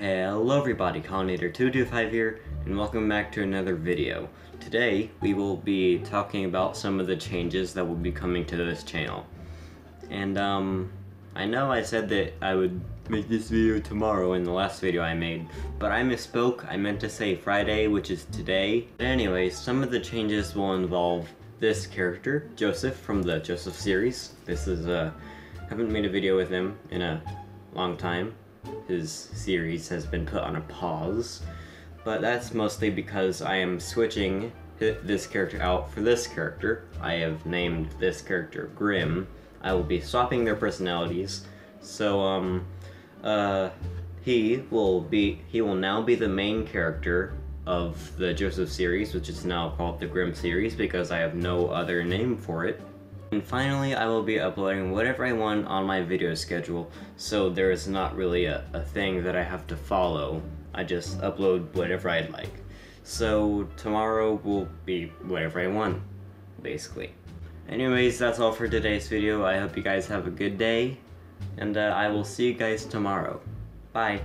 Hello everybody, Collinator225 here, and welcome back to another video. Today, we will be talking about some of the changes that will be coming to this channel. And, um, I know I said that I would make this video tomorrow in the last video I made, but I misspoke. I meant to say Friday, which is today. But anyways, some of the changes will involve this character, Joseph, from the Joseph series. This is, uh, haven't made a video with him in a long time. His series has been put on a pause, but that's mostly because I am switching this character out for this character. I have named this character Grim. I will be swapping their personalities, so um, uh, he will be he will now be the main character of the Joseph series, which is now called the Grim series because I have no other name for it. And finally, I will be uploading whatever I want on my video schedule, so there is not really a, a thing that I have to follow. I just upload whatever I'd like. So tomorrow will be whatever I want, basically. Anyways, that's all for today's video. I hope you guys have a good day, and uh, I will see you guys tomorrow. Bye.